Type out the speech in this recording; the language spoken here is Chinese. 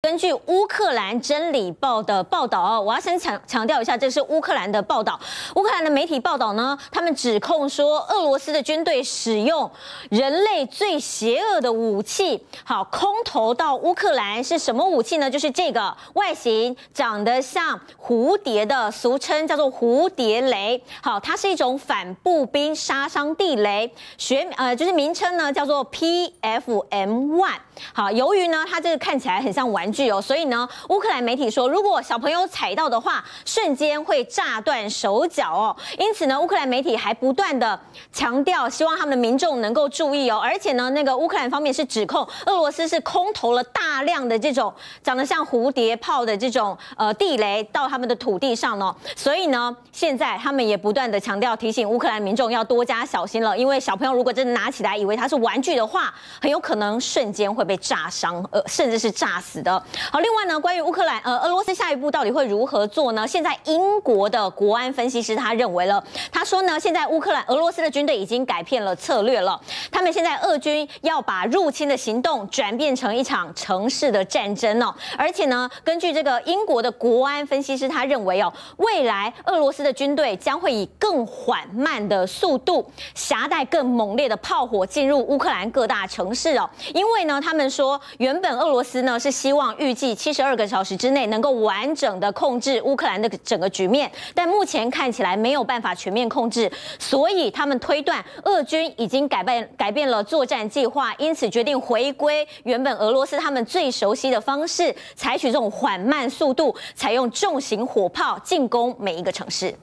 根据乌克兰真理报的报道哦，我要先强强调一下，这是乌克兰的报道。乌克兰的媒体报道呢，他们指控说，俄罗斯的军队使用人类最邪恶的武器，好，空投到乌克兰是什么武器呢？就是这个外形长得像蝴蝶的，俗称叫做蝴蝶雷。好，它是一种反步兵杀伤地雷，学呃就是名称呢叫做 PFM One。好，由于呢它这个看起来很像玩。具哦，所以呢，乌克兰媒体说，如果小朋友踩到的话，瞬间会炸断手脚哦。因此呢，乌克兰媒体还不断的强调，希望他们的民众能够注意哦。而且呢，那个乌克兰方面是指控俄罗斯是空投了大量的这种长得像蝴蝶炮的这种呃地雷到他们的土地上呢。所以呢，现在他们也不断的强调提醒乌克兰民众要多加小心了，因为小朋友如果真的拿起来以为它是玩具的话，很有可能瞬间会被炸伤，呃，甚至是炸死的。好，另外呢，关于乌克兰，呃，俄罗斯下一步到底会如何做呢？现在英国的国安分析师他认为了，他说呢，现在乌克兰俄罗斯的军队已经改变了策略了，他们现在俄军要把入侵的行动转变成一场城市的战争哦，而且呢，根据这个英国的国安分析师他认为哦，未来俄罗斯的军队将会以更缓慢的速度，携带更猛烈的炮火进入乌克兰各大城市哦，因为呢，他们说原本俄罗斯呢是希望预计七十二个小时之内能够完整的控制乌克兰的整个局面，但目前看起来没有办法全面控制，所以他们推断俄军已经改变改变了作战计划，因此决定回归原本俄罗斯他们最熟悉的方式，采取这种缓慢速度，采用重型火炮进攻每一个城市。